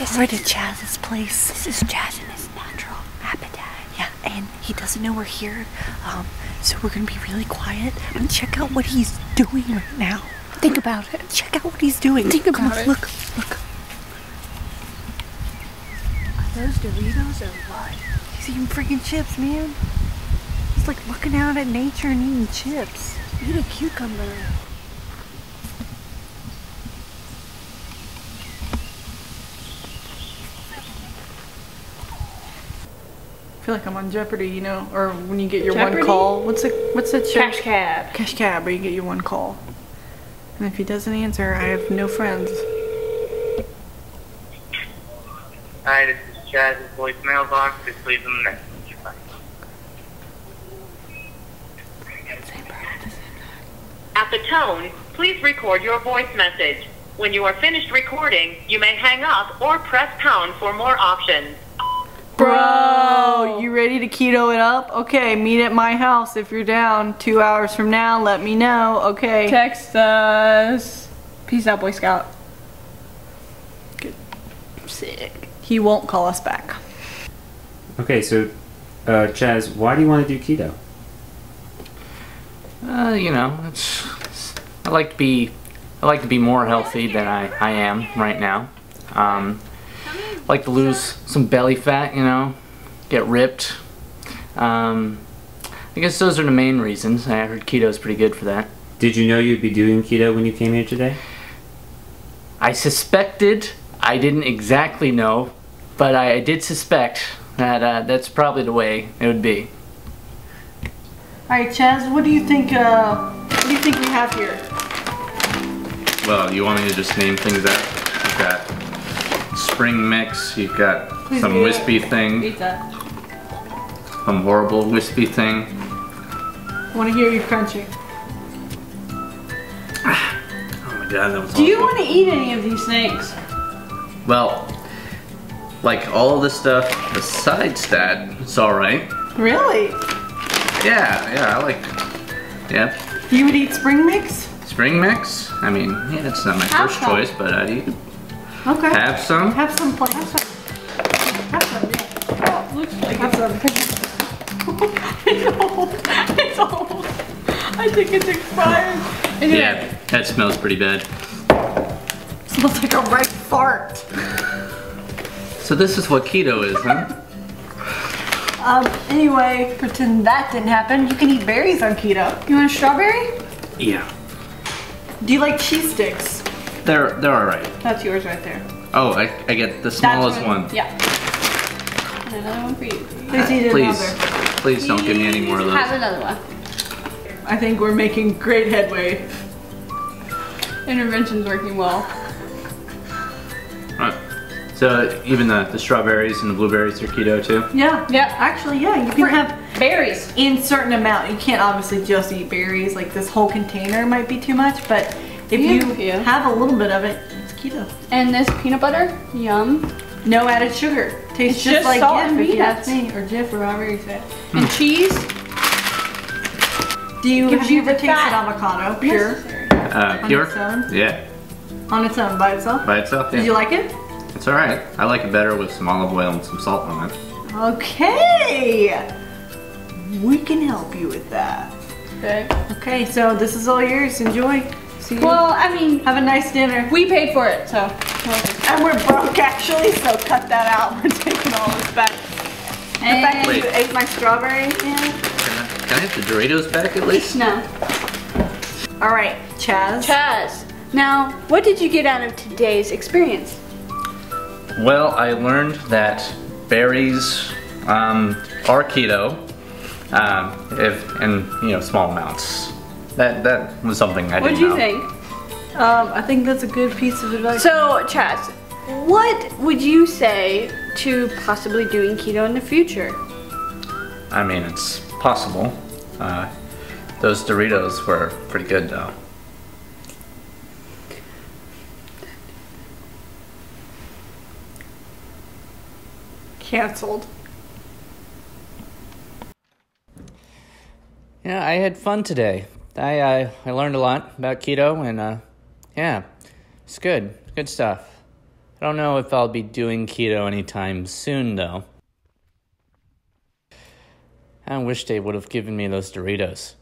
This right is- at Chas's place. This is Chas in his natural habitat. Yeah, and he doesn't know we're here. Um, so we're gonna be really quiet and check out what he's doing right now. Think about it. Check out what he's doing. Think Come about on, it. Look, look. Are those Doritos or what? He's eating freaking chips, man. He's like looking out at nature and eating chips. Eat a cucumber. Feel like I'm on Jeopardy, you know, or when you get your Jeopardy? one call. What's the what's that show? Cash cab. Cash cab, where you get your one call. And if he doesn't answer, I have no friends. Hi, this is Chas's voicemail box. Just leave them a message. Bye. At the tone, please record your voice message. When you are finished recording, you may hang up or press pound for more options. Bro, you ready to keto it up? Okay, meet at my house if you're down. Two hours from now, let me know. Okay. Text us. Peace out, Boy Scout. Sick. He won't call us back. Okay, so uh, Chas, why do you want to do keto? Uh, you know, it's, it's- I like to be I like to be more healthy than I, I am right now. Um, like to lose some belly fat, you know, get ripped. Um, I guess those are the main reasons. I heard keto is pretty good for that. Did you know you'd be doing keto when you came here today? I suspected, I didn't exactly know, but I, I did suspect that uh, that's probably the way it would be. All right, Chas, what do you think? Uh, what do you think we have here? Well, you want me to just name things out? Spring mix, you've got Please some do it. wispy thing, that. some horrible wispy thing. I want to hear you crunching. Oh my god, that was Do you want to eat any of these things? Well, like all the stuff besides that, it's alright. Really? Yeah, yeah, I like, yeah. You would eat spring mix? Spring mix, I mean, yeah, it's not my Have first choice, but I'd eat, Okay. have some. Have some. Play. Have some. Have some. Yeah. Oh, looks like have some. it's old. It's old. I think it's expired. Yeah, that smells pretty bad. smells like a ripe fart. So this is what keto is, huh? Um. Anyway, pretend that didn't happen. You can eat berries on keto. You want a strawberry? Yeah. Do you like cheese sticks? They're, they're alright. That's yours right there. Oh, I, I get the smallest one. Yeah. And another one for you. Please eat Please, another. please don't give me any more of those. Have another one. I think we're making great headway. Intervention's working well. Right. So even the, the strawberries and the blueberries are keto too? Yeah. Yeah. Actually, yeah. You can have Berries. in certain amount. You can't obviously just eat berries. Like this whole container might be too much, but if Yeah, you yeah. have a little bit of it, it's keto. And this peanut butter. Yum. No added sugar. Tastes It's just, just like salt Jif, and if you peanuts. me, or Jif, or however you say it. And cheese. Do you have you you ever tasted avocado pure Necessary. Uh, pure? Yeah, on its own by itself? by itself. yeah. Did you like it? It's alright. I like it better with some olive oil and some salt on it. Okay. We can help you with that. Okay. Okay, so this is all yours. Enjoy. See you. Well, I mean, have a nice dinner. we paid for it, so. And we're broke actually, so cut that out. We're taking all this back. The fact that you ate my strawberry, man. Can I, can I have the Doritos back at least? No. All right, Chas. Chas, now, what did you get out of today's experience? Well, I learned that berries um, are keto, um, if in you know small amounts. That that was something I What didn't did you know. think? Um, I think that's a good piece of advice. So, Chas, what would you say to possibly doing keto in the future? I mean, it's possible. Uh, those Doritos were pretty good though. Cancelled. Yeah, I had fun today. I uh, I learned a lot about keto, and uh, yeah, it's good, good stuff. I don't know if I'll be doing keto anytime soon, though. I wish they would have given me those Doritos.